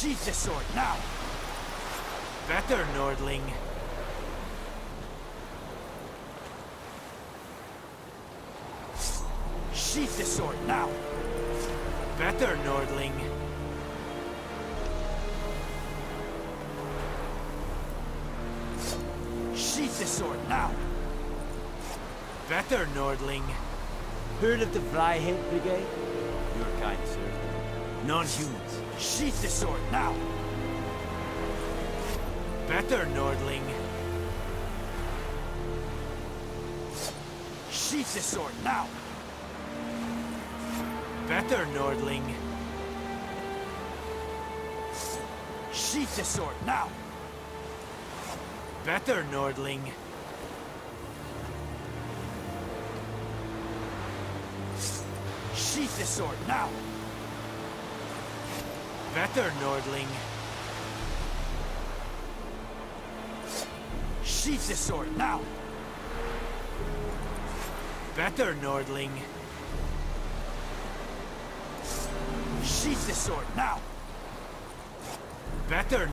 Sheath the sword now. Better, Nordling. Sheath the sword now. Better, Nordling. Sheath the sword now. Better, Nordling. Heard of the Vrihedd Brigade? Your kind, sir. Non-humans. Sheath the sword now. Better, Nordling. Sheath the sword now. Better, Nordling. Sheath the sword now. Better, Nordling. Sheath the sword now. Better, Nordling. Sheath the sword now. Better, Nordling. Sheath the sword now. Better.